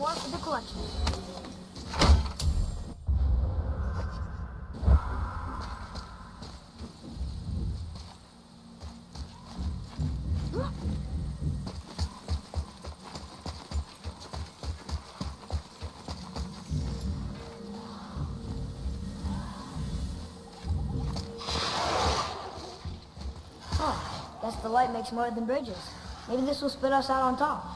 More for the collection. Oh, guess the light makes more than bridges. Maybe this will spit us out on top.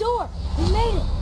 Door! We made it!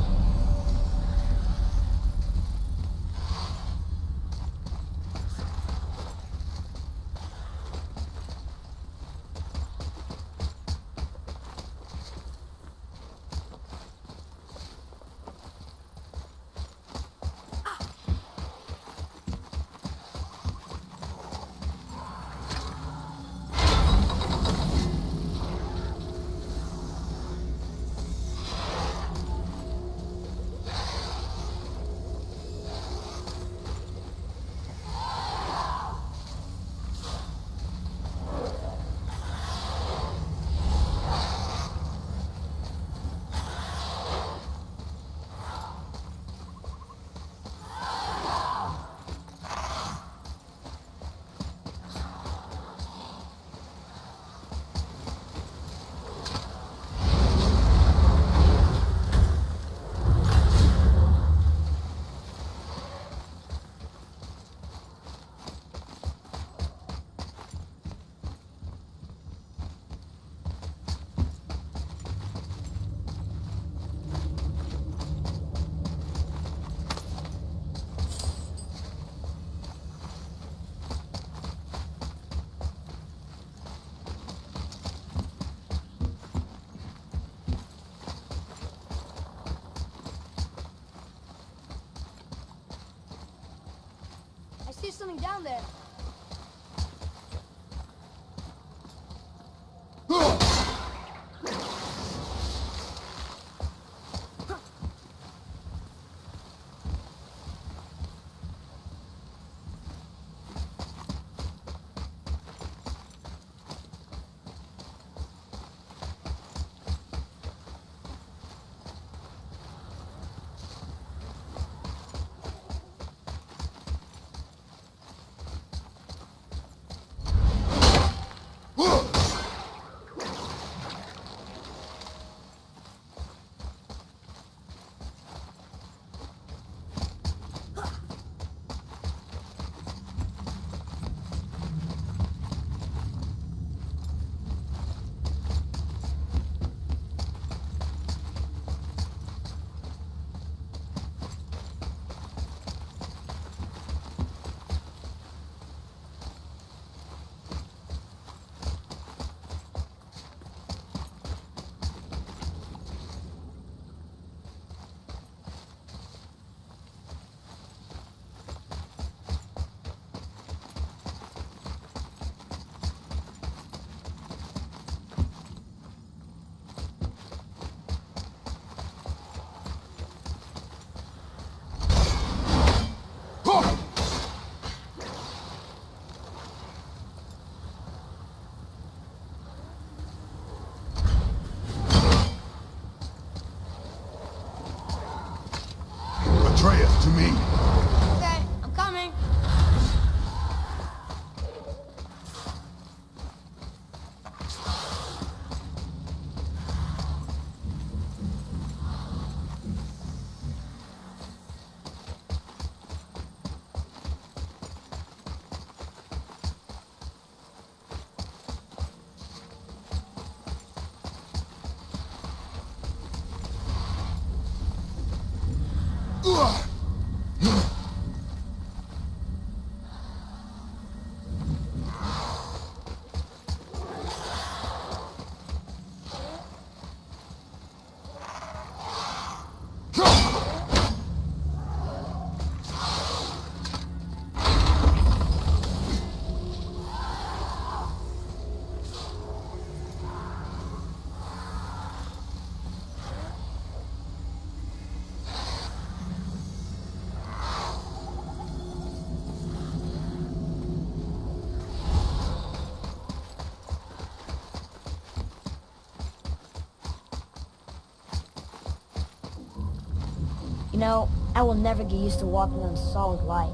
I will never get used to walking on solid light.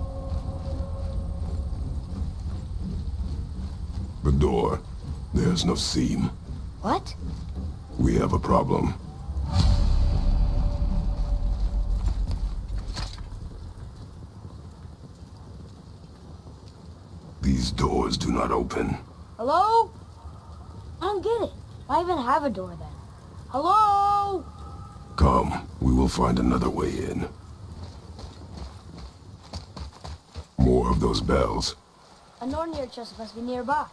The door. There's no seam. What? We have a problem. These doors do not open. Hello? I don't get it. Why even have a door then? Hello? Come, we will find another way in. More of those bells. A Nornir chest must be nearby.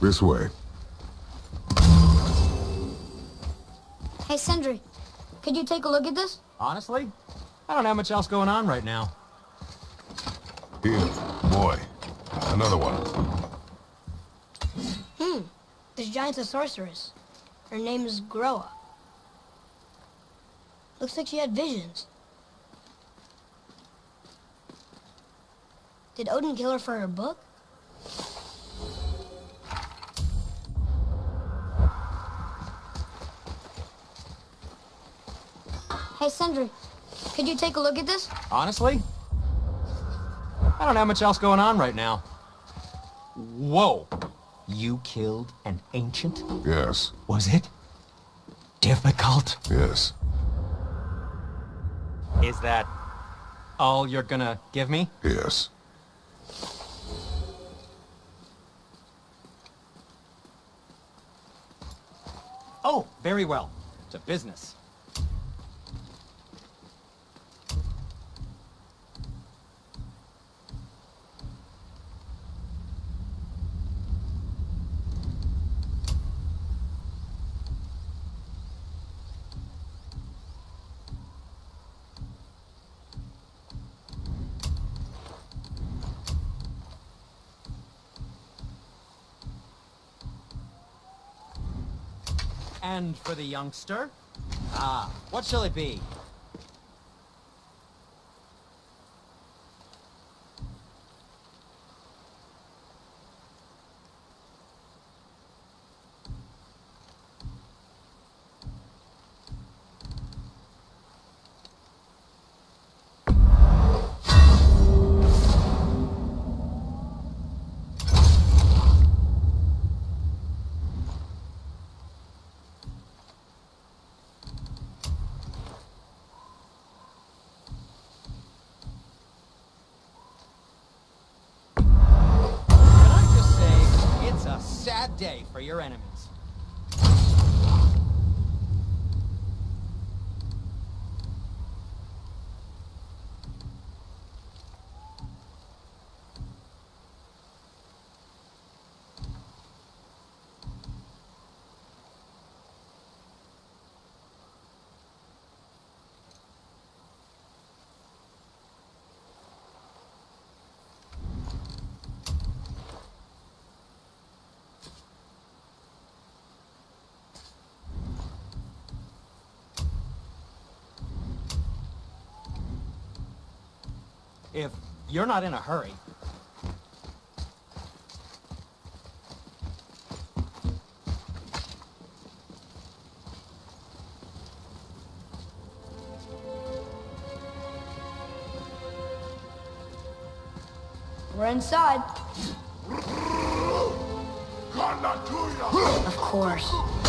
This way. Hey, Sindri. Could you take a look at this? Honestly, I don't have much else going on right now. Here, boy. Another one. Hmm. This giant's a sorceress. Her name is Groa. Looks like she had visions. Did Odin kill her for her book? Hey, Sindri, could you take a look at this? Honestly? I don't have much else going on right now. Whoa! You killed an ancient? Yes, Was it difficult? yes. Is that all you're gonna give me? Yes. Oh, very well. It's a business. For the youngster? Ah, what shall it be? Can I just say, it's a sad day for your enemies. If you're not in a hurry, We're inside. Of course.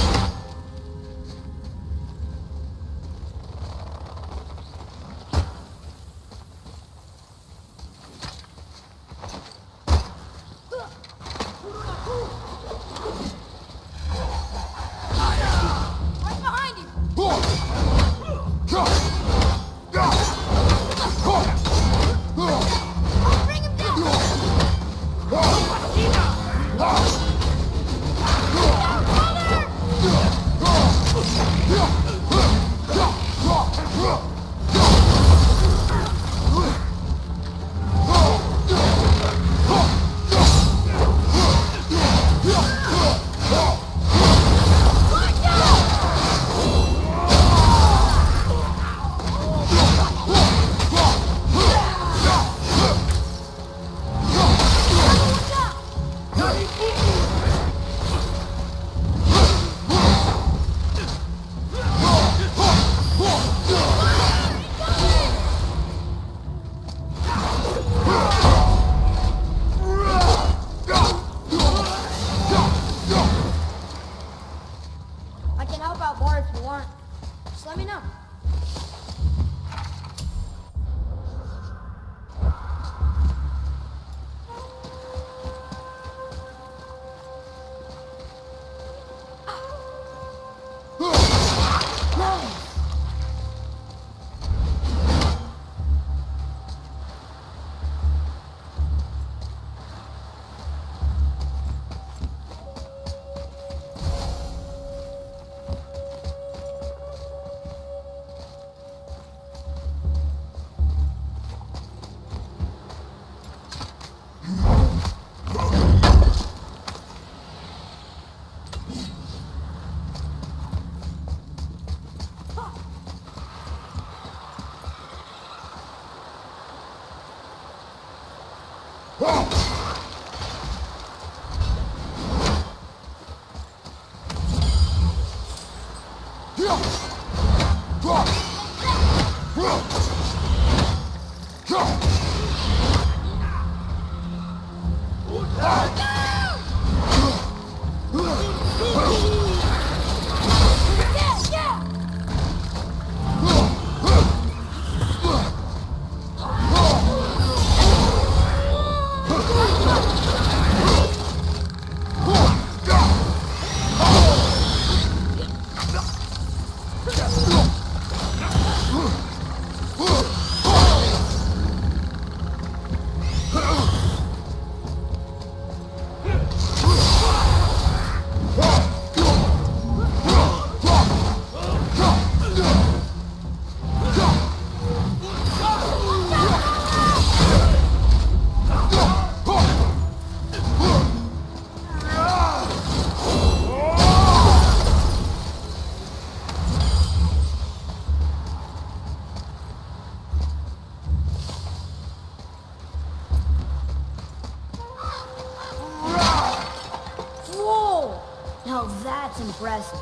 That's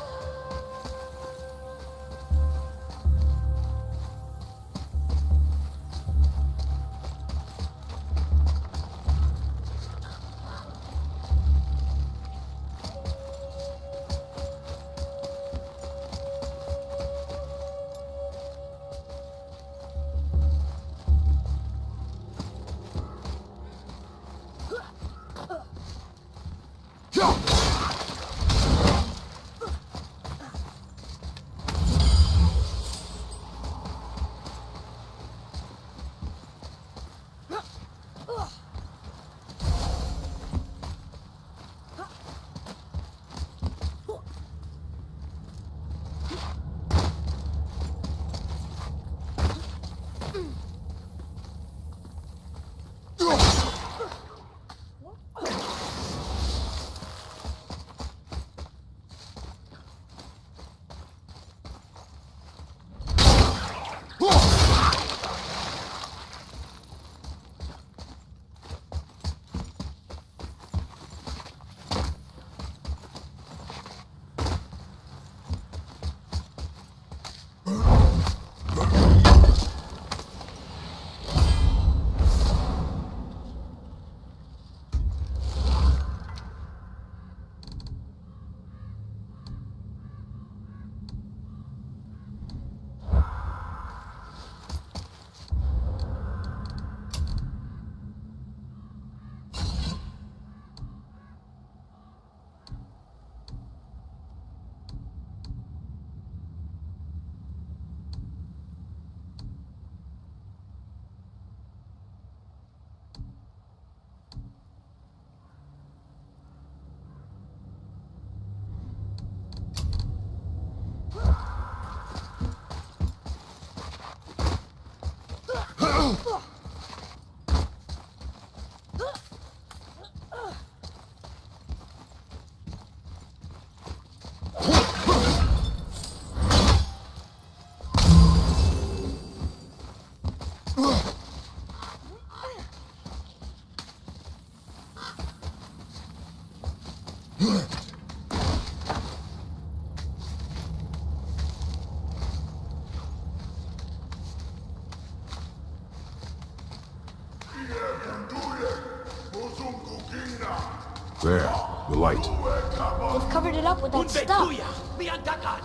There, the light. They've covered it up with that stuff.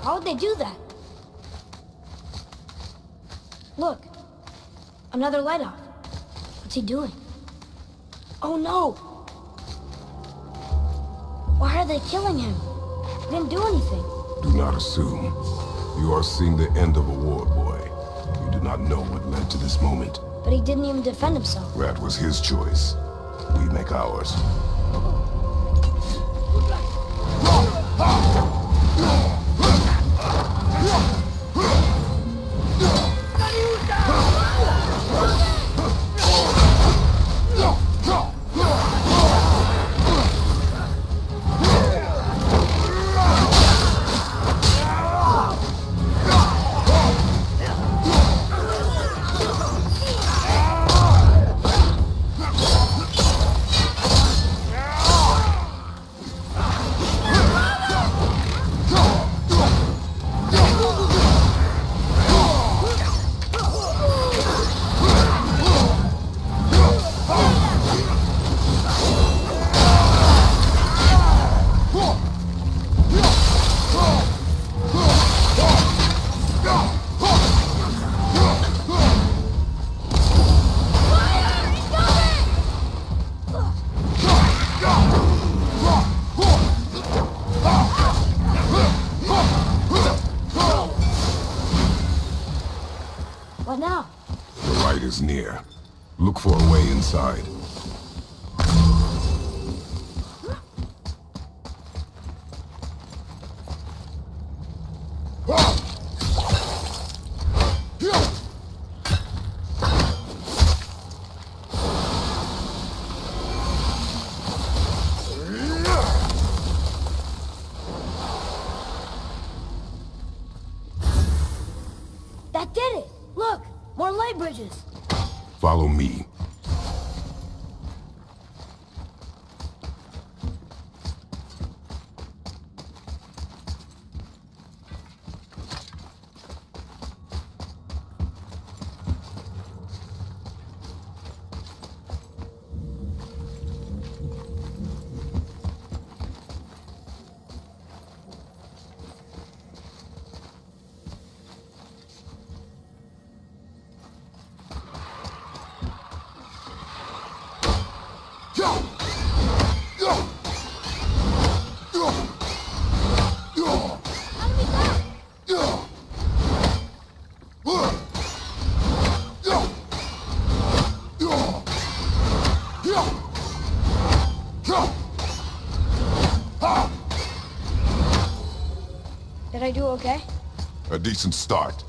Why would they do that? Look. Another light off. What's he doing? Oh no! Why are they killing him? He didn't do anything. Do not assume. You are seeing the end of a war, boy. You do not know what led to this moment. But he didn't even defend himself. That was his choice. We make ours. Oh! follow me. decent start.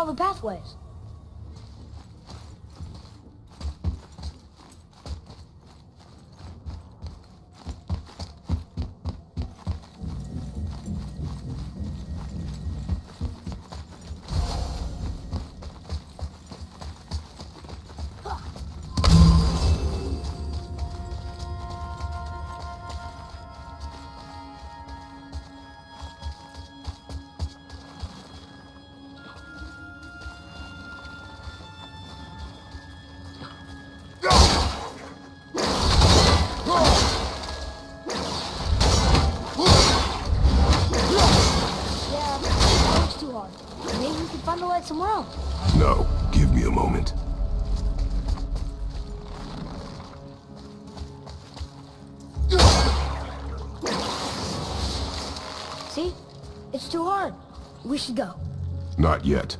all the pathway. Not yet.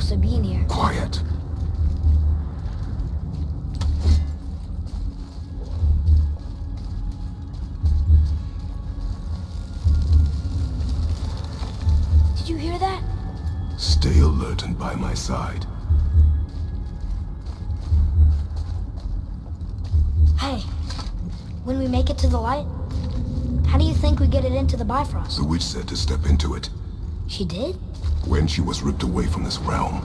Supposed to be near. Quiet. Did you hear that? Stay alert and by my side. Hey, when we make it to the light, how do you think we get it into the Bifrost? The witch said to step into it She did? When she was ripped away from this realm.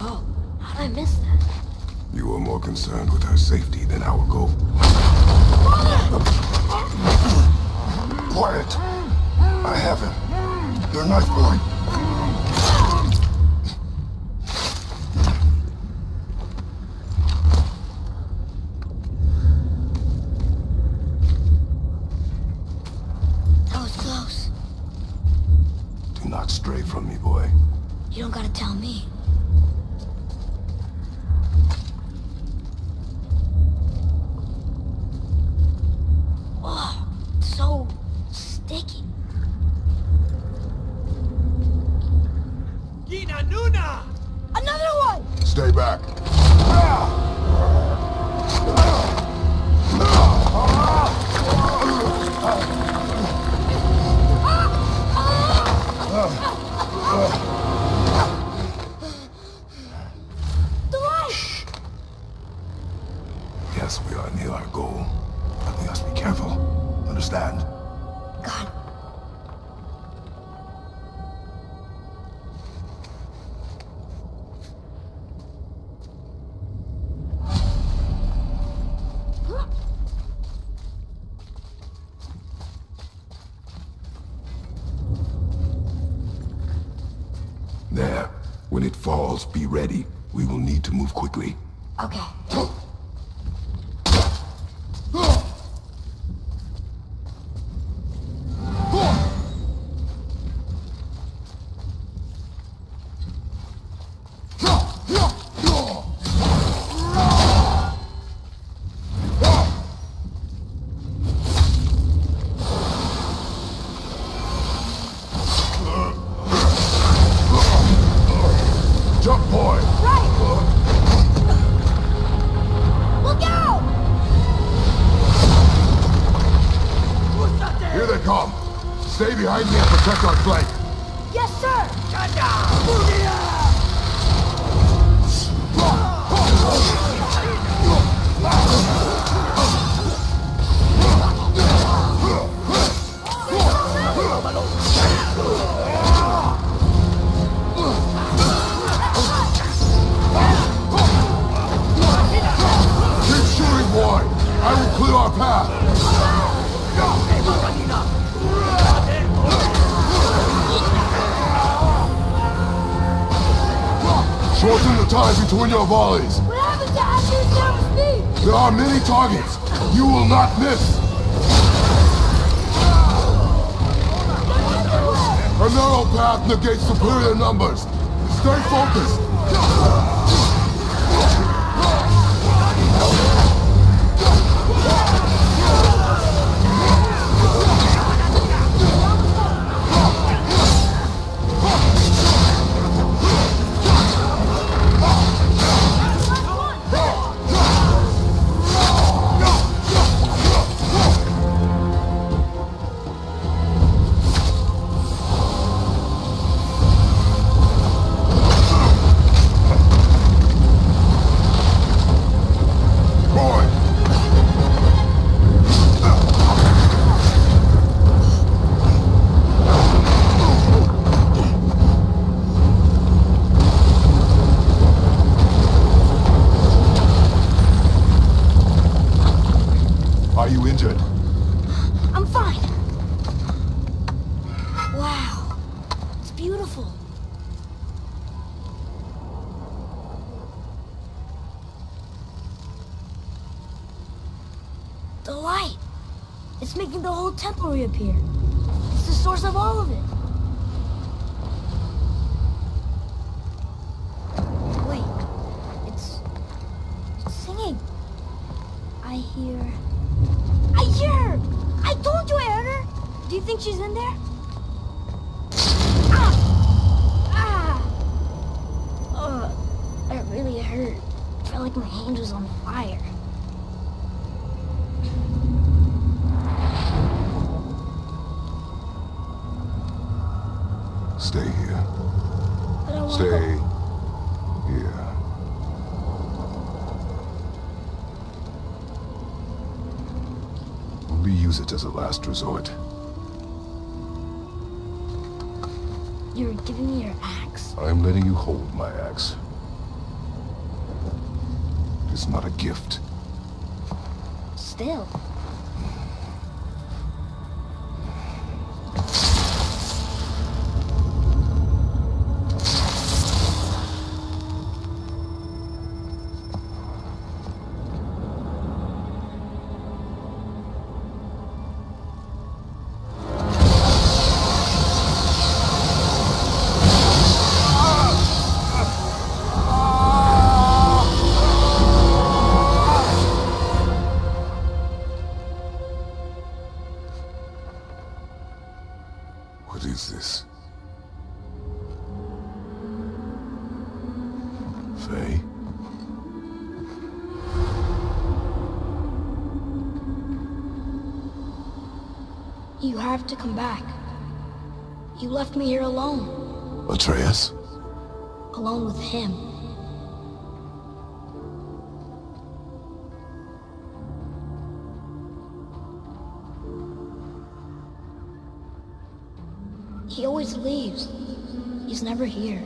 Oh, how did I miss that? You were more concerned with her safety than our goal. Ah! Quiet. I have him. Your knife boy. Volleys. What happened to accuracy over speed? There are many targets. You will not miss. A narrow path negates superior numbers. Stay focused. Last resort. Come back. You left me here alone. Atreus? Alone with him. He always leaves. He's never here.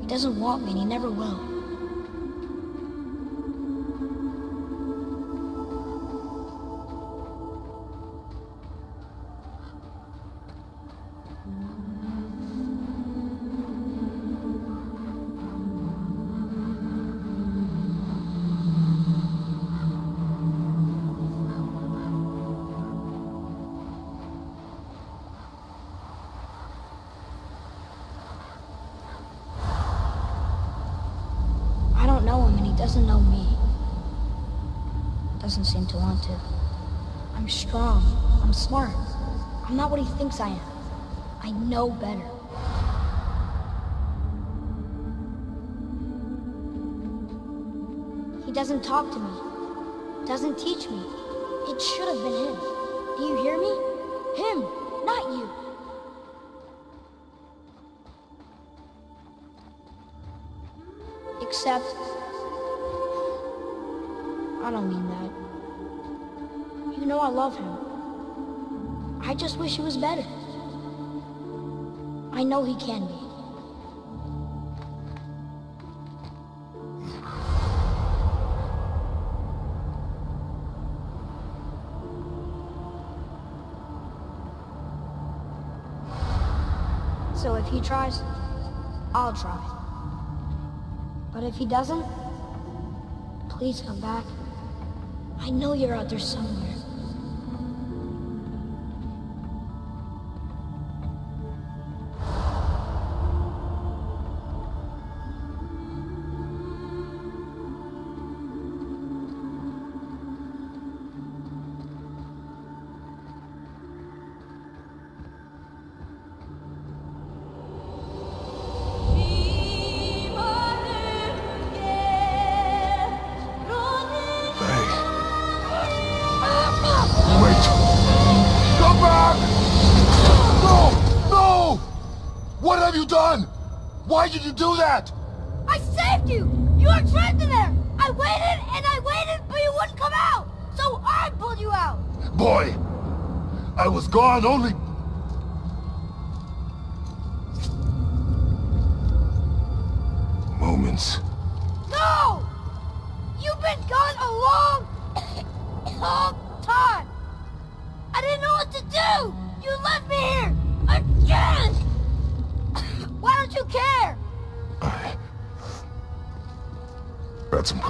He doesn't want me and he never will. Smart. I'm not what he thinks I am. I know better. He doesn't talk to me. Doesn't teach me. It should have been him. Do you hear me? Him, not you. Except... I don't mean that. You know I love him. I just wish he was better. I know he can be. So if he tries, I'll try. But if he doesn't, please come back. I know you're out there somewhere.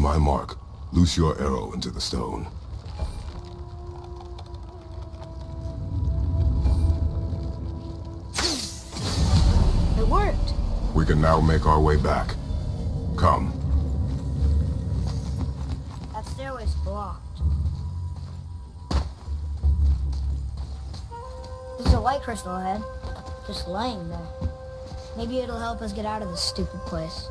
On my mark, loose your arrow into the stone. It worked. We can now make our way back. Come. That stairway's blocked. There's a light crystal ahead. Just laying there. Maybe it'll help us get out of this stupid place.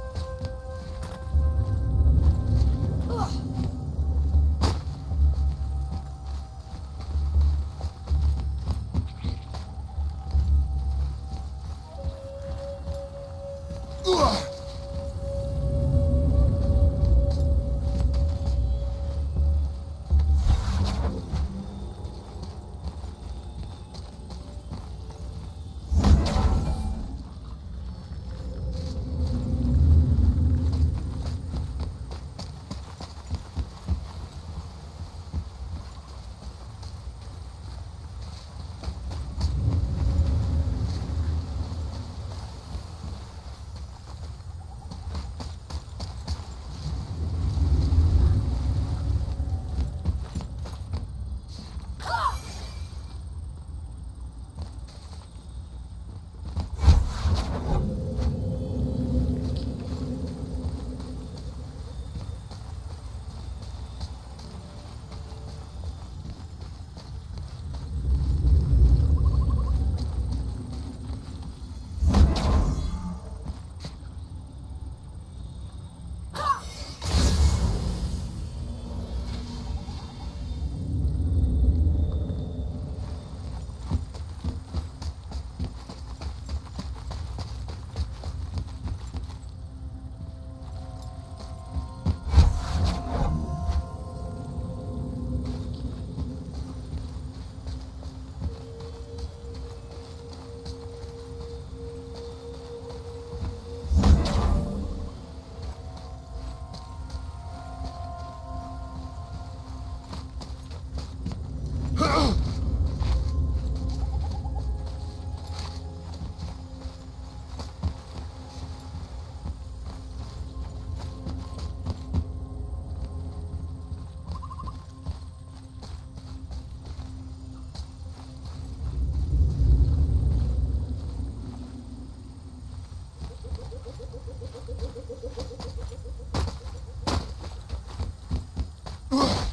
Ugh.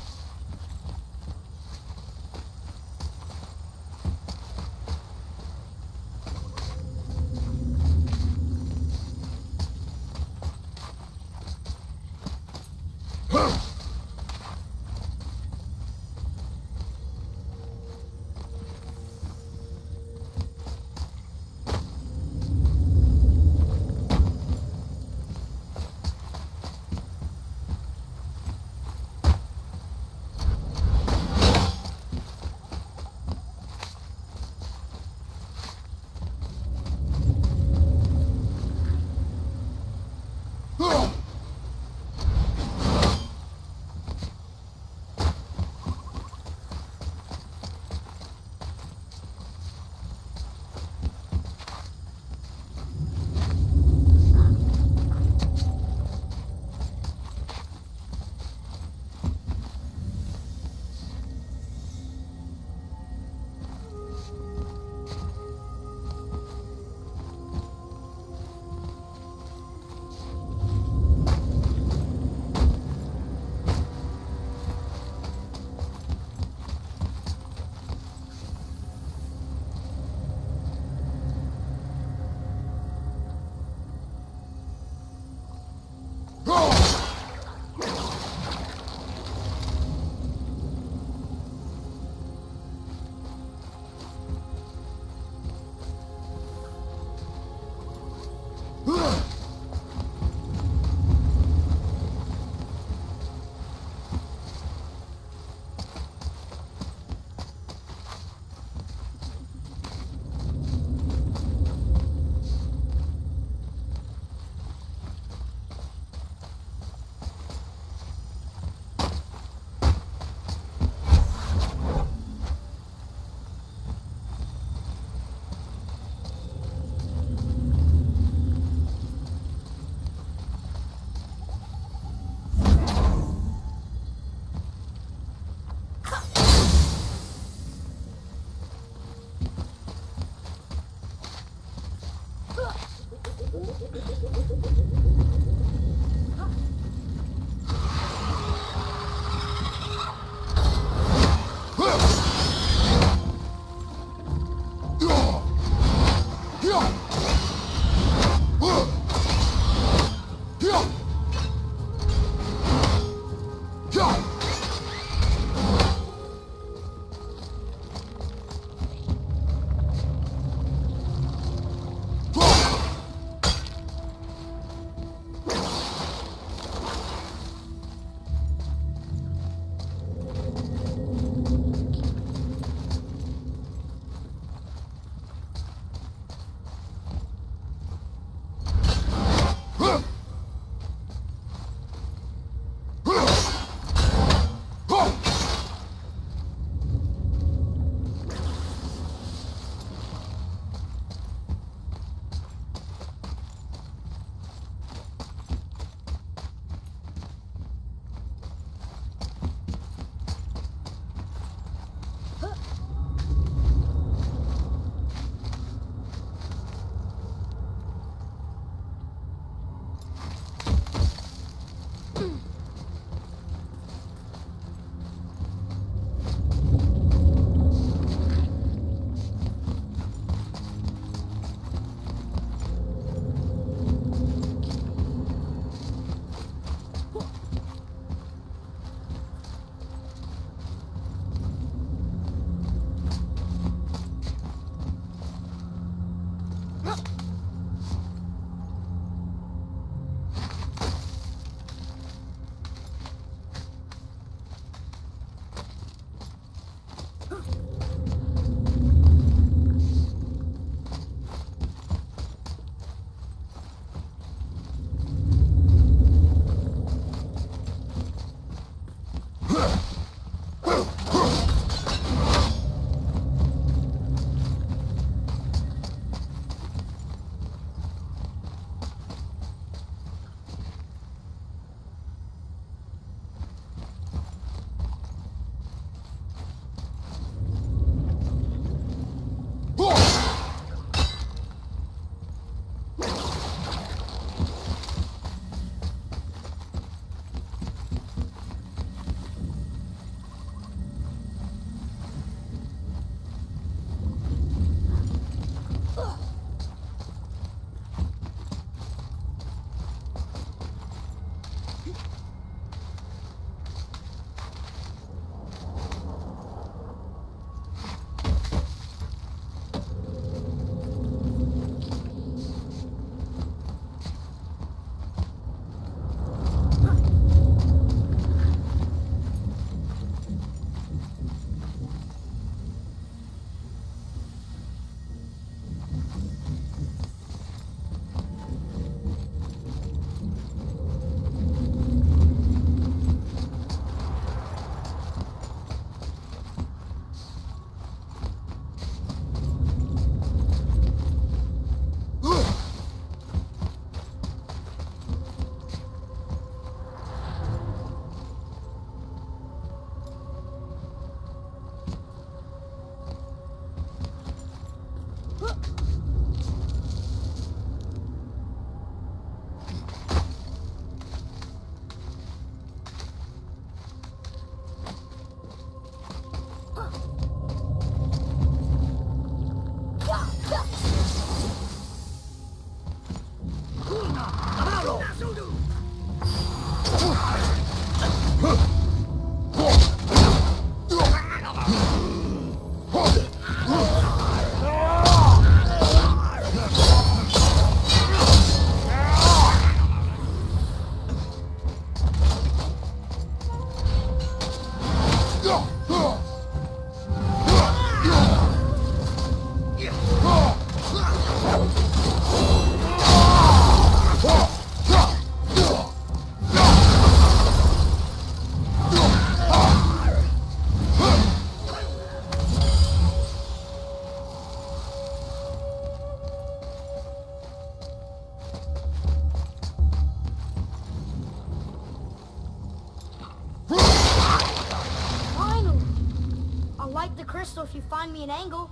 An angle.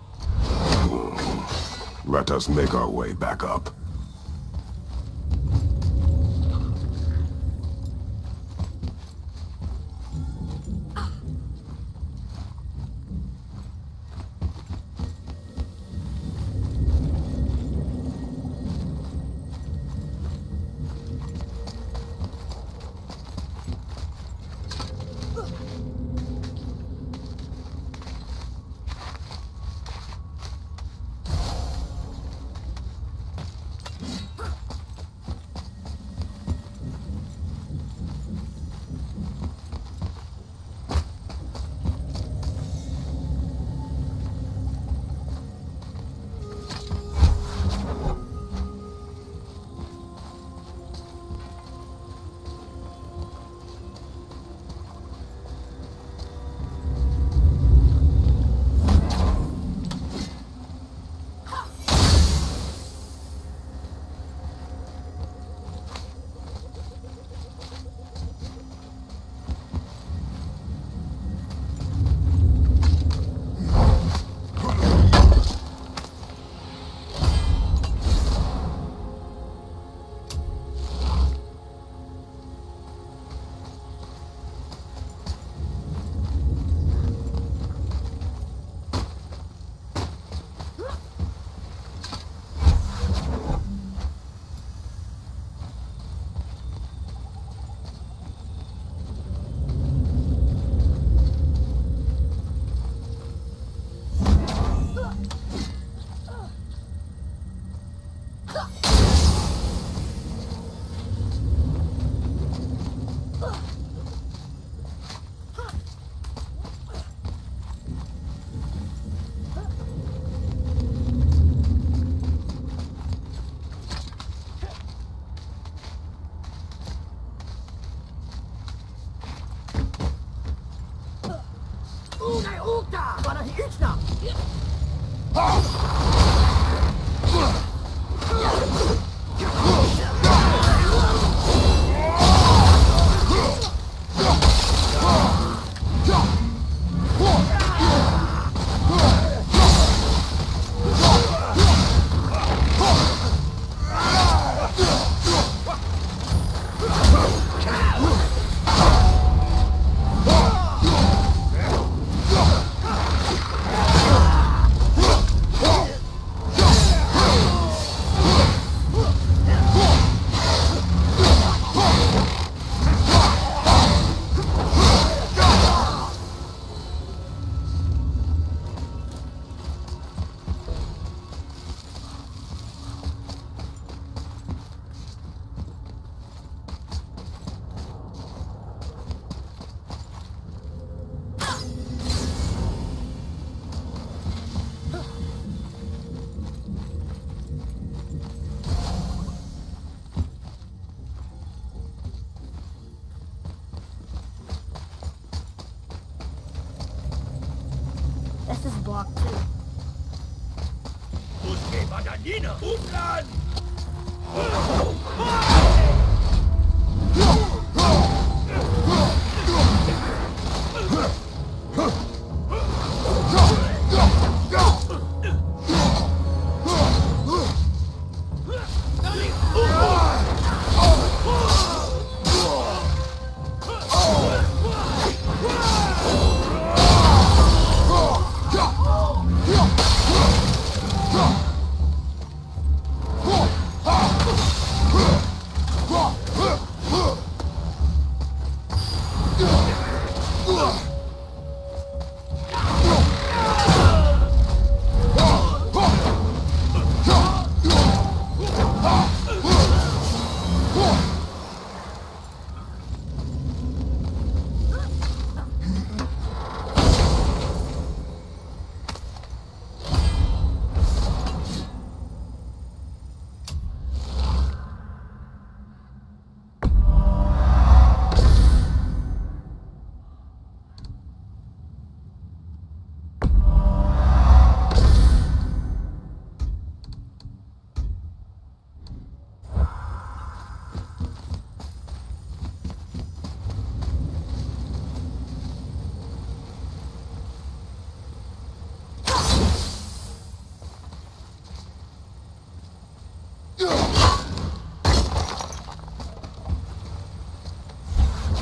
Let us make our way back up.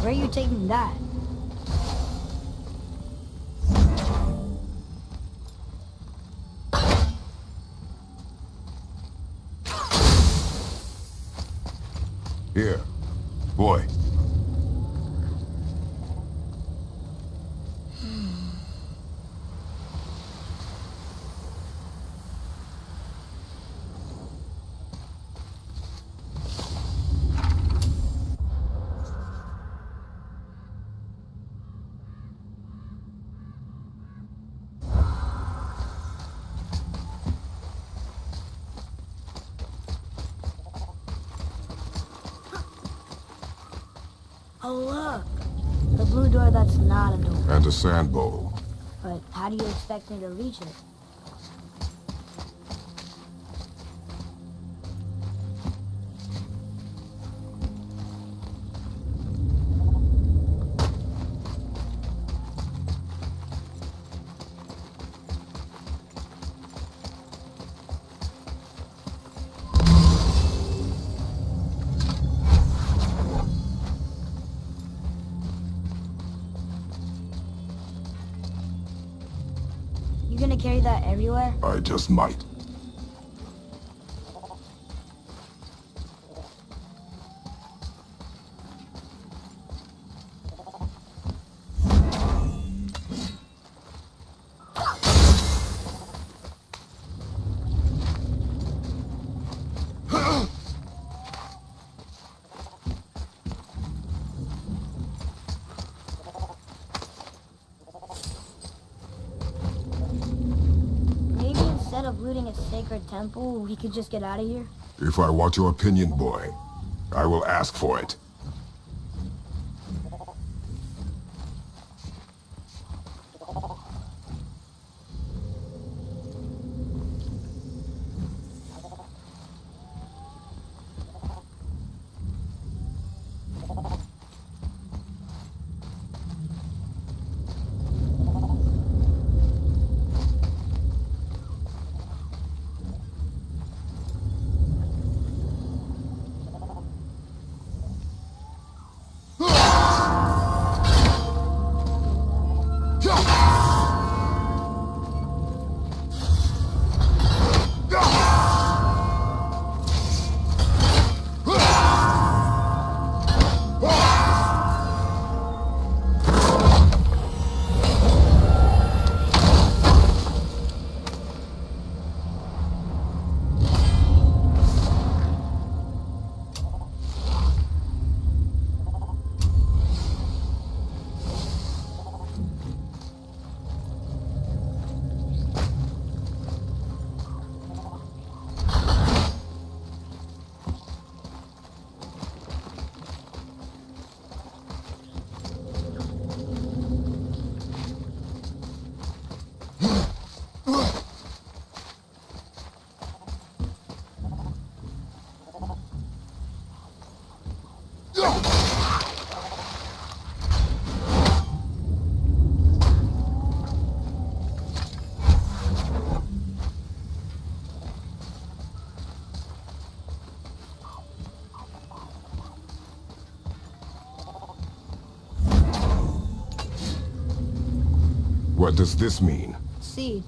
Where are you taking that? Here. Boy. Oh look! The blue door that's not a door. And a sand bowl. But how do you expect me to reach it? Just might. Maybe instead of looting a sacred temple, we could just get out of here? If I want your opinion, boy, I will ask for it. What does this mean? Seed.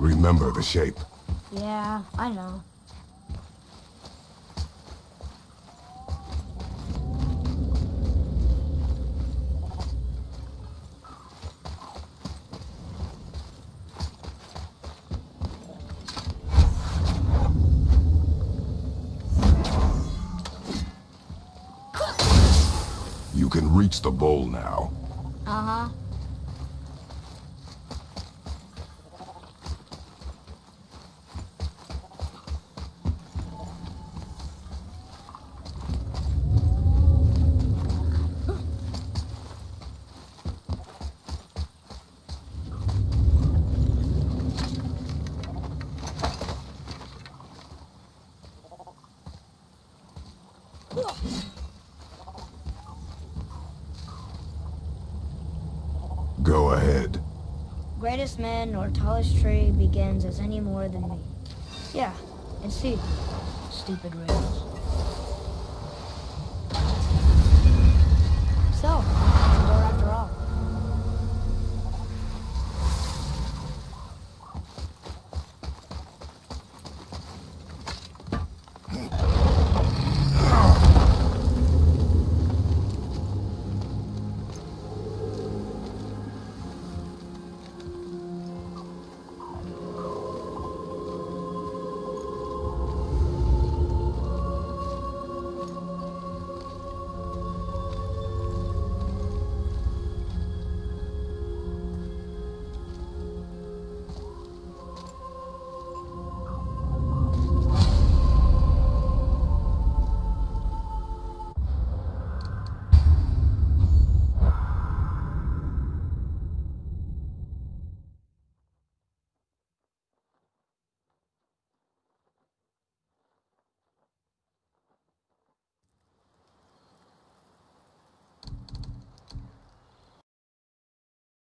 Remember the shape. Yeah, I know. You can reach the bowl now. Uh-huh. Go ahead. Greatest man nor tallest tree begins as any more than me. Yeah, and see, stupid rails.